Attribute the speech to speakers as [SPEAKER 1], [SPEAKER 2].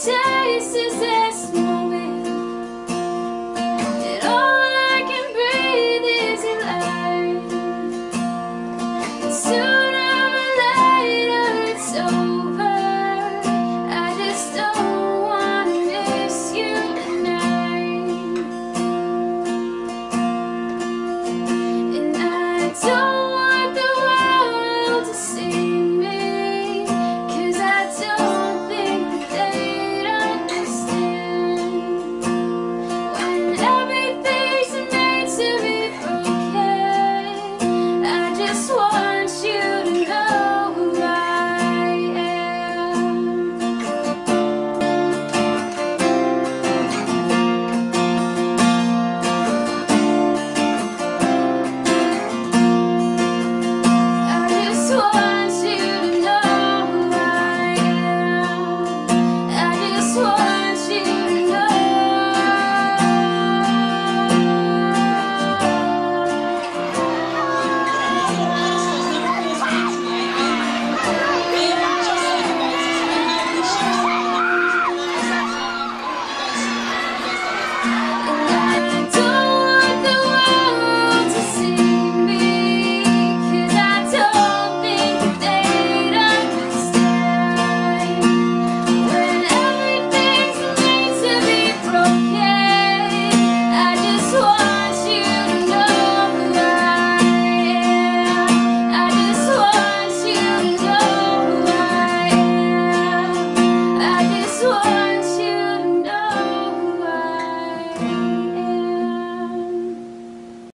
[SPEAKER 1] time.